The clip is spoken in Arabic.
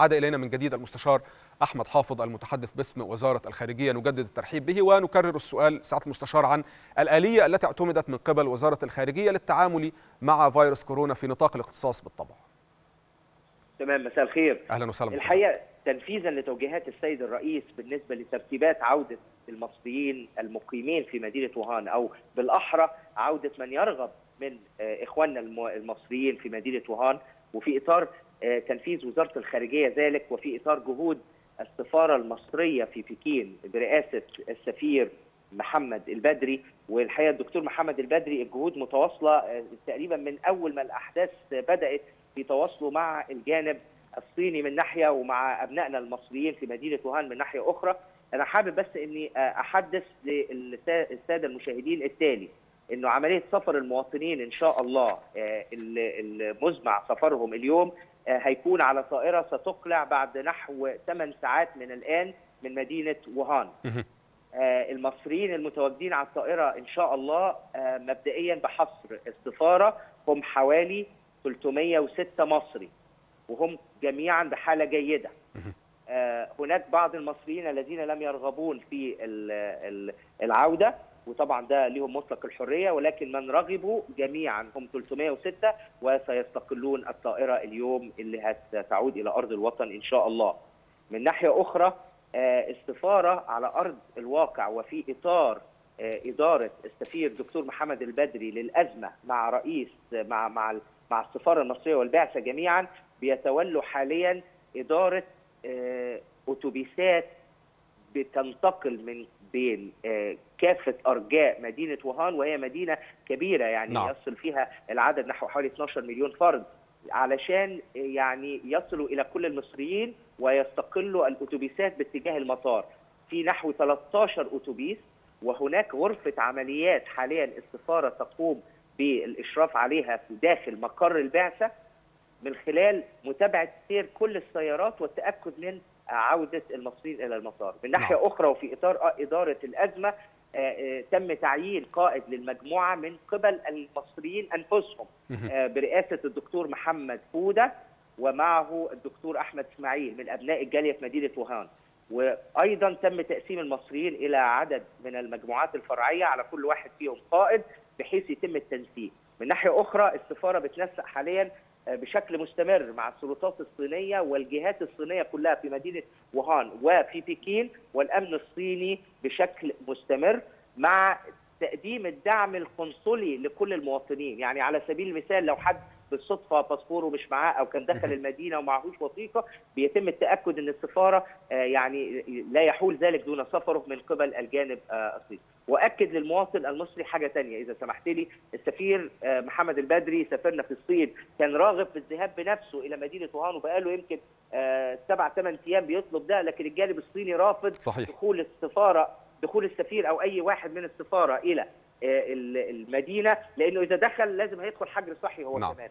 عاد إلينا من جديد المستشار أحمد حافظ المتحدث باسم وزارة الخارجية. نجدد الترحيب به ونكرر السؤال سعادة المستشار عن الآلية التي اعتمدت من قبل وزارة الخارجية للتعامل مع فيروس كورونا في نطاق الاختصاص بالطبع. تمام مساء الخير. أهلا وسهلا الحقيقة تنفيذا لتوجيهات السيد الرئيس بالنسبة لترتيبات عودة المصريين المقيمين في مدينة ووهان أو بالأحرى عودة من يرغب من إخواننا المصريين في مدينة ووهان وفي إطار تنفيذ وزارة الخارجية ذلك وفي إطار جهود السفارة المصرية في بكين برئاسة السفير محمد البدري. والحقيقة الدكتور محمد البدري الجهود متواصلة تقريبا من أول ما الأحداث بدأت في تواصله مع الجانب الصيني من ناحية ومع أبنائنا المصريين في مدينة ووهان من ناحية أخرى. أنا حابب بس إني أحدث للساده المشاهدين التالي. إنه عملية سفر المواطنين إن شاء الله المزمع سفرهم اليوم هيكون على طائرة ستقلع بعد نحو 8 ساعات من الآن من مدينة ووهان. المصريين المتواجدين على الطائرة إن شاء الله مبدئيا بحصر السفاره هم حوالي 306 مصري وهم جميعا بحالة جيدة. هناك بعض المصريين الذين لم يرغبون في العودة وطبعا ده ليهم مطلق الحرية ولكن من رغبوا جميعا هم 306 وسيستقلون الطائرة اليوم اللي هتعود إلى أرض الوطن إن شاء الله. من ناحية أخرى السفاره على أرض الواقع وفي إطار إدارة السفير دكتور محمد البدري للأزمة مع رئيس مع مع مع السفاره المصرية والبعثة جميعا بيتولوا حاليا إدارة أتوبيسات بتنتقل من بين كافه أرجاء مدينة ووهان وهي مدينة كبيرة يعني نعم. يصل فيها العدد نحو حوالي 12 مليون فرد علشان يعني يصلوا إلى كل المصريين ويستقلوا الأتوبيسات باتجاه المطار في نحو 13 أتوبيس وهناك غرفة عمليات حاليا السفاره تقوم بالإشراف عليها في داخل مقر البعثة من خلال متابعة سير كل السيارات والتأكد من عودة المصريين إلى المطار، من ناحية نعم. أخرى وفي إطار إدارة الأزمة تم تعيين قائد للمجموعة من قبل المصريين أنفسهم برئاسة الدكتور محمد فودة ومعه الدكتور أحمد إسماعيل من أبناء الجالية في مدينة ووهان. وأيضا تم تقسيم المصريين إلى عدد من المجموعات الفرعية على كل واحد فيهم قائد بحيث يتم التنسيق. من ناحية أخرى السفارة بتنسق حاليا بشكل مستمر مع السلطات الصينية والجهات الصينية كلها في مدينة ووهان وفي بكين والأمن الصيني بشكل مستمر مع تقديم الدعم القنصلي لكل المواطنين. يعني على سبيل المثال لو حد بالصدفة باسبوره مش معاه أو كان دخل المدينة ومعهوش وثيقة بيتم التأكد إن السفارة يعني لا يحول ذلك دون سفره من قبل الجانب الصيني. وأكد للمواطن المصري حاجة ثانية إذا سمحت لي السفير محمد البدري سافرنا في الصين كان راغب في الذهاب بنفسه إلى مدينة ووهان وبقاله يمكن سبع ثمان أيام بيطلب ده لكن الجانب الصيني رافض صحيح. دخول السفارة دخول السفير أو أي واحد من السفارة إلى المدينة لأنه إذا دخل لازم هيدخل حجر صحي هو نعم. كمان